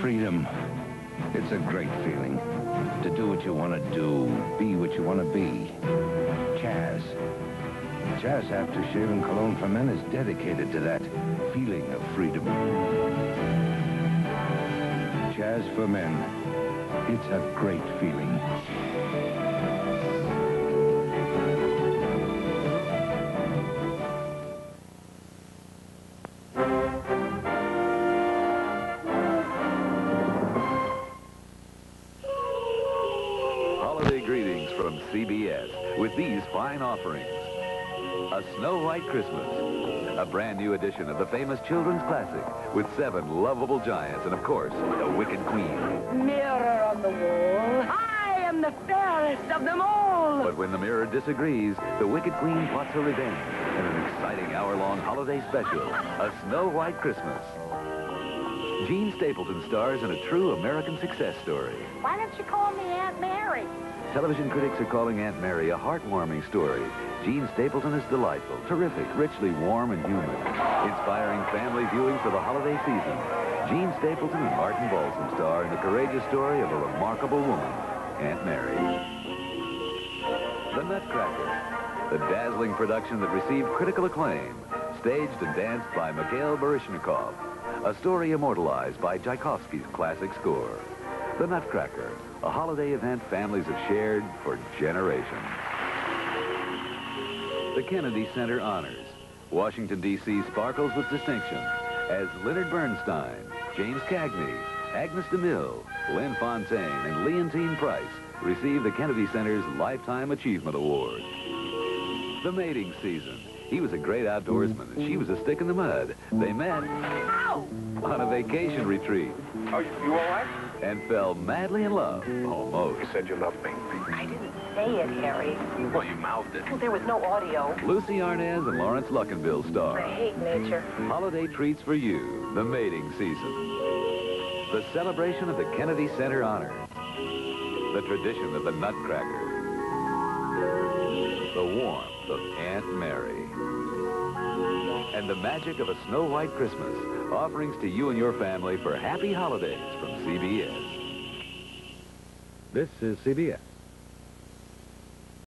Freedom. It's a great feeling. To do what you want to do, be what you want to be. Chaz. Chaz Aftershave and Cologne for Men is dedicated to that feeling of freedom. Chaz for Men. It's a great feeling. From CBS with these fine offerings. A Snow White Christmas. A brand new edition of the famous children's classic with seven lovable giants and, of course, the Wicked Queen. Mirror on the wall. I am the fairest of them all. But when the mirror disagrees, the Wicked Queen plots her revenge in an exciting hour-long holiday special, A Snow White Christmas. Jean Stapleton stars in a true American success story. Why don't you call me Aunt Mary? Television critics are calling Aunt Mary a heartwarming story. Jean Stapleton is delightful, terrific, richly warm and human, inspiring family viewing for the holiday season. Jean Stapleton and Martin Balsam star in the courageous story of a remarkable woman, Aunt Mary. The Nutcracker, the dazzling production that received critical acclaim, staged and danced by Mikhail Baryshnikov, a story immortalized by Tchaikovsky's classic score. The Nutcracker, a holiday event families have shared for generations. The Kennedy Center honors. Washington, D.C. sparkles with distinction as Leonard Bernstein, James Cagney, Agnes DeMille, Lynn Fontanne, and Leontyne Price receive the Kennedy Center's Lifetime Achievement Award. The mating season. He was a great outdoorsman, and she was a stick in the mud. They met on a vacation retreat Oh, you, you all right? and fell madly in love, almost. You said you loved me. I didn't say it, Harry. Well, you mouthed it. There was no audio. Lucie Arnaz and Laurence Luckinbill star. I hate nature. Holiday treats for you, the mating season. The celebration of the Kennedy Center honor. The tradition of the Nutcracker. The warmth of Aunt Mary. And the magic of a Snow White Christmas. Offerings to you and your family for happy holidays from CBS. This is CBS.